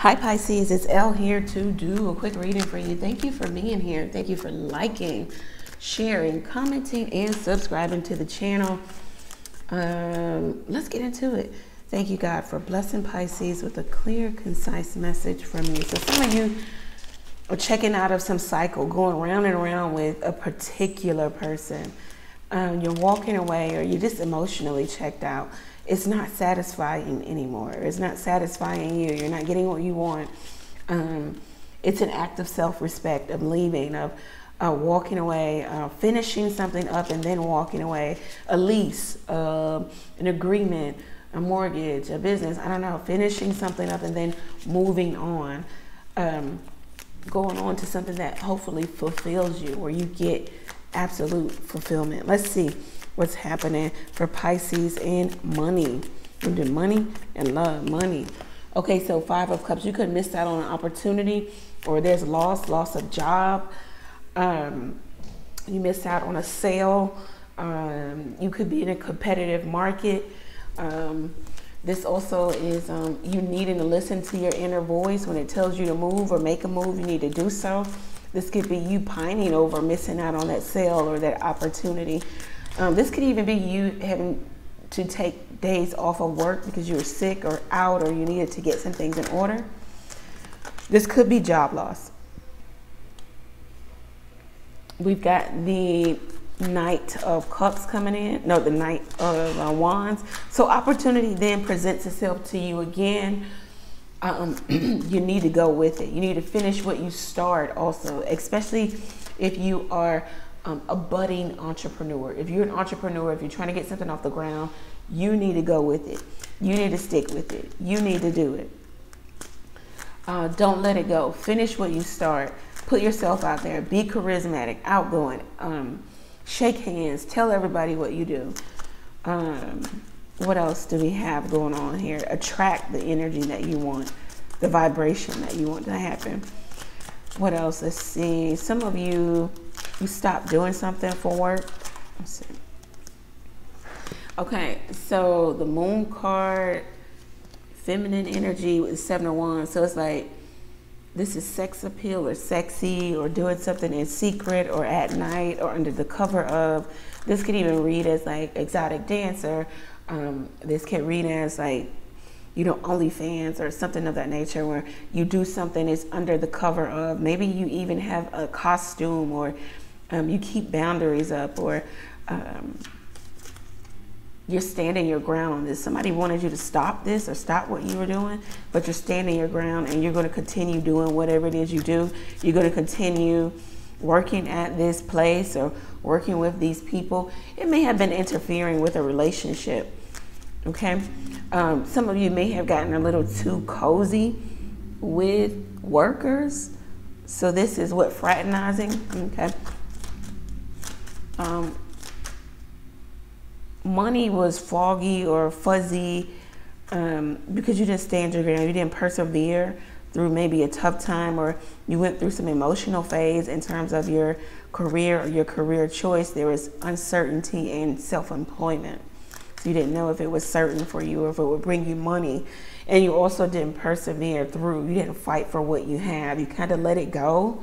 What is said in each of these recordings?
Hi Pisces, it's Elle here to do a quick reading for you. Thank you for being here. Thank you for liking, sharing, commenting, and subscribing to the channel. Um, let's get into it. Thank you, God, for blessing Pisces with a clear, concise message from you. So some of you are checking out of some cycle, going round and around with a particular person. Um, you're walking away or you're just emotionally checked out it's not satisfying anymore. It's not satisfying you. You're not getting what you want. Um, it's an act of self-respect, of leaving, of uh, walking away, uh, finishing something up and then walking away. A lease, uh, an agreement, a mortgage, a business. I don't know. Finishing something up and then moving on. Um, going on to something that hopefully fulfills you, where you get absolute fulfillment. Let's see what's happening for Pisces and money. We do money and love, money. Okay, so Five of Cups, you could miss out on an opportunity or there's loss, loss of job. Um, you miss out on a sale. Um, you could be in a competitive market. Um, this also is um, you needing to listen to your inner voice when it tells you to move or make a move, you need to do so. This could be you pining over missing out on that sale or that opportunity. Um, this could even be you having to take days off of work because you were sick or out or you needed to get some things in order. This could be job loss. We've got the Knight of Cups coming in. No, the Knight of uh, Wands. So opportunity then presents itself to you again. Um, you need to go with it. You need to finish what you start also, especially if you are um, a budding entrepreneur. If you're an entrepreneur, if you're trying to get something off the ground, you need to go with it. You need to stick with it. You need to do it. Uh, don't let it go. Finish what you start. Put yourself out there. Be charismatic, outgoing. Um, shake hands. Tell everybody what you do. Um, what else do we have going on here? Attract the energy that you want, the vibration that you want to happen. What else? Let's see. Some of you you stop doing something for work. Let's see. Okay, so the moon card, feminine energy with seven of wands. So it's like this is sex appeal or sexy or doing something in secret or at night or under the cover of. This could even read as like exotic dancer. Um, this can read as like you know, OnlyFans or something of that nature where you do something is under the cover of. Maybe you even have a costume or um, you keep boundaries up or um, you're standing your ground on this. Somebody wanted you to stop this or stop what you were doing, but you're standing your ground and you're going to continue doing whatever it is you do. You're going to continue working at this place or working with these people. It may have been interfering with a relationship. Okay. Um, some of you may have gotten a little too cozy with workers. So this is what fraternizing. Okay um, money was foggy or fuzzy um, because you didn't stand your ground, you didn't persevere through maybe a tough time or you went through some emotional phase in terms of your career or your career choice, there was uncertainty in self-employment. So you didn't know if it was certain for you or if it would bring you money. And you also didn't persevere through. You didn't fight for what you have. You kind of let it go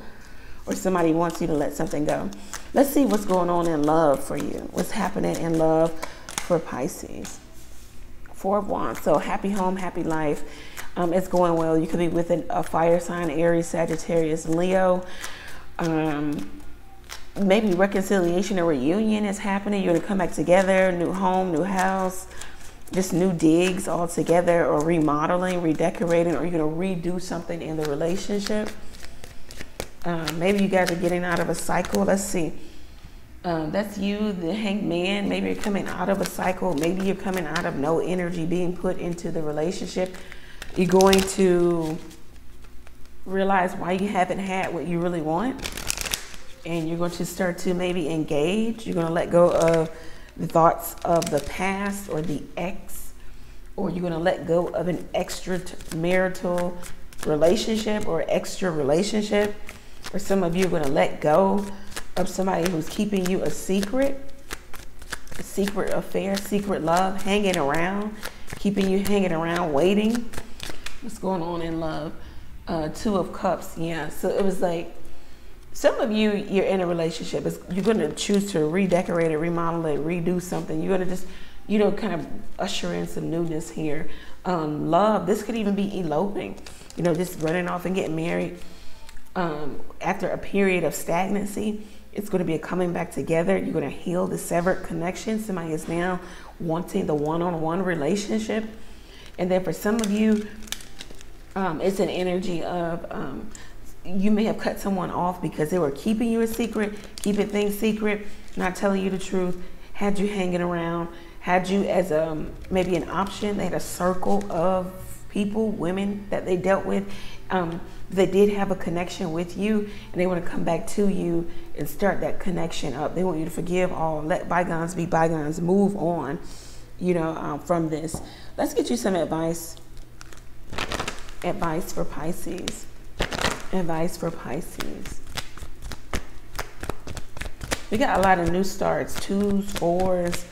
or somebody wants you to let something go. Let's see what's going on in love for you. What's happening in love for Pisces. Four of Wands. So happy home, happy life. Um, it's going well. You could be with a fire sign, Aries, Sagittarius, Leo. Um, maybe reconciliation or reunion is happening. You're going to come back together, new home, new house, just new digs all together or remodeling, redecorating, or you're going to redo something in the relationship. Um, maybe you guys are getting out of a cycle. Let's see. Um, that's you, the hangman. Maybe you're coming out of a cycle. Maybe you're coming out of no energy being put into the relationship. You're going to realize why you haven't had what you really want. And you're going to start to maybe engage. You're going to let go of the thoughts of the past or the ex. Or you're going to let go of an extramarital relationship or extra relationship or some of you are going to let go of somebody who's keeping you a secret, a secret affair, secret love, hanging around, keeping you hanging around, waiting. What's going on in love? Uh, two of Cups, yeah. So it was like some of you, you're in a relationship. It's, you're going to choose to redecorate it, remodel it, redo something. You're going to just, you know, kind of usher in some newness here. Um, love, this could even be eloping, you know, just running off and getting married. Um, after a period of stagnancy, it's going to be a coming back together. You're going to heal the severed connection. Somebody is now wanting the one on one relationship. And then for some of you, um, it's an energy of um, you may have cut someone off because they were keeping you a secret, keeping things secret, not telling you the truth, had you hanging around, had you as a, um, maybe an option. They had a circle of people, women that they dealt with. Um, they did have a connection with you and they want to come back to you and start that connection up. They want you to forgive all, let bygones be bygones, move on, you know, um, from this. Let's get you some advice. Advice for Pisces. Advice for Pisces. We got a lot of new starts, twos, fours,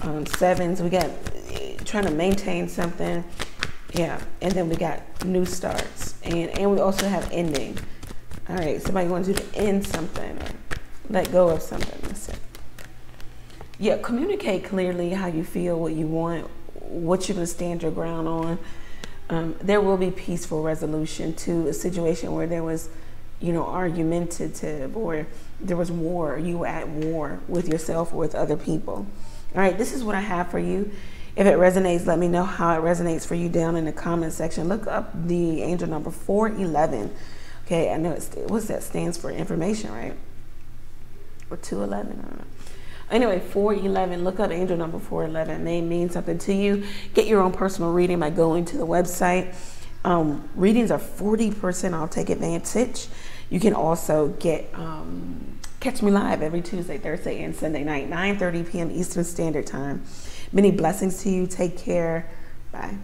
um, sevens. We got eh, trying to maintain something. Yeah, and then we got new starts. And, and we also have ending. All right, somebody wants you to end something or let go of something. Listen. Yeah, communicate clearly how you feel, what you want, what you're to stand your ground on um, there will be peaceful resolution to a situation where there was, you know, argumentative or there was war, you were at war with yourself or with other people. All right, this is what I have for you. If it resonates, let me know how it resonates for you down in the comment section. Look up the angel number 411. Okay, I know it's, what's that stands for information, right? Or 211, I don't know. Anyway, 411, look up angel number 411. It may mean something to you. Get your own personal reading by going to the website. Um, readings are 40% off. Take advantage. You can also get um, catch me live every Tuesday, Thursday, and Sunday night, 9:30 p.m. Eastern Standard Time. Many blessings to you. Take care. Bye.